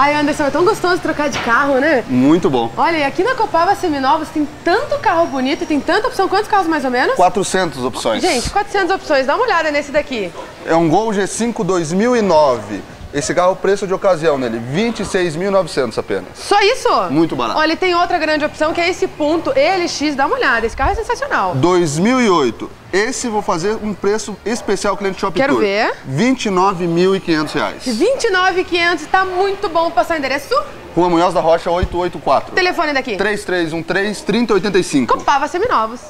Ai, Anderson, é tão gostoso trocar de carro, né? Muito bom. Olha, e aqui na Copava Seminovos tem tanto carro bonito e tem tanta opção. Quantos carros mais ou menos? 400 opções. Gente, 400 opções. Dá uma olhada nesse daqui. É um Gol G5 2009. Esse carro, o preço de ocasião nele, 26.900 apenas. Só isso? Muito barato. Olha, tem outra grande opção que é esse ponto ELX. Dá uma olhada, esse carro é sensacional. 2008. Esse vou fazer um preço especial cliente Shop Quero Tour. ver. 29.500 reais. 29,500, tá muito bom. Passar o endereço? Rua Munhoz da Rocha 884. Telefone daqui. 3313 3085. Copava Seminovos.